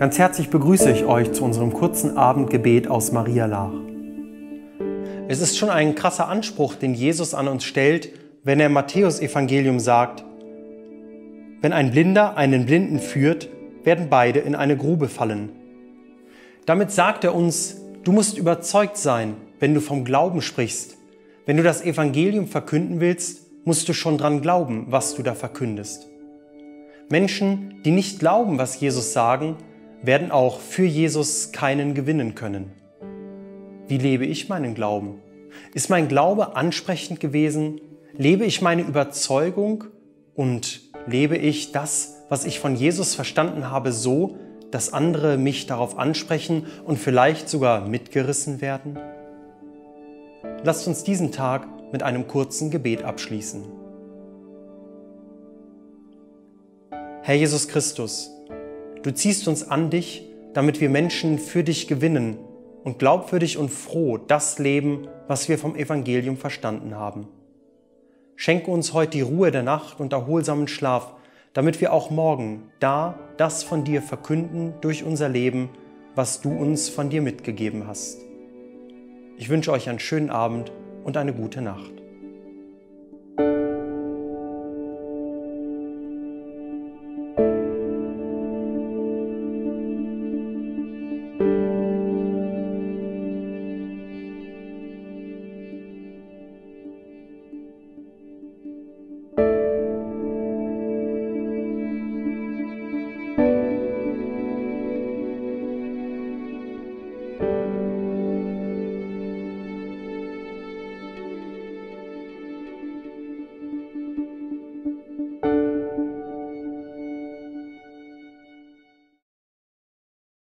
Ganz herzlich begrüße ich euch zu unserem kurzen Abendgebet aus Maria Lach. Es ist schon ein krasser Anspruch, den Jesus an uns stellt, wenn er im Matthäusevangelium sagt, wenn ein Blinder einen Blinden führt, werden beide in eine Grube fallen. Damit sagt er uns, du musst überzeugt sein, wenn du vom Glauben sprichst. Wenn du das Evangelium verkünden willst, musst du schon dran glauben, was du da verkündest. Menschen, die nicht glauben, was Jesus sagen, werden auch für Jesus keinen gewinnen können. Wie lebe ich meinen Glauben? Ist mein Glaube ansprechend gewesen? Lebe ich meine Überzeugung und lebe ich das, was ich von Jesus verstanden habe, so, dass andere mich darauf ansprechen und vielleicht sogar mitgerissen werden? Lasst uns diesen Tag mit einem kurzen Gebet abschließen. Herr Jesus Christus, Du ziehst uns an dich, damit wir Menschen für dich gewinnen und glaubwürdig und froh das leben, was wir vom Evangelium verstanden haben. Schenke uns heute die Ruhe der Nacht und erholsamen Schlaf, damit wir auch morgen da das von dir verkünden durch unser Leben, was du uns von dir mitgegeben hast. Ich wünsche euch einen schönen Abend und eine gute Nacht.